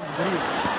غريب